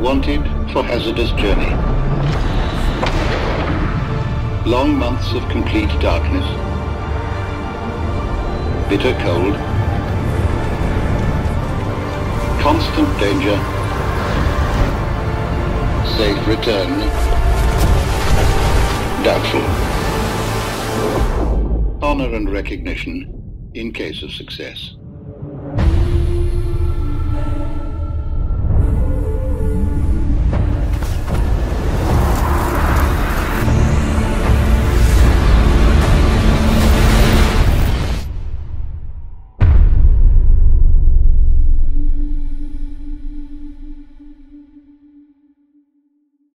Wanted for hazardous journey. Long months of complete darkness. Bitter cold. Constant danger. Safe return. Doubtful. Honor and recognition in case of success.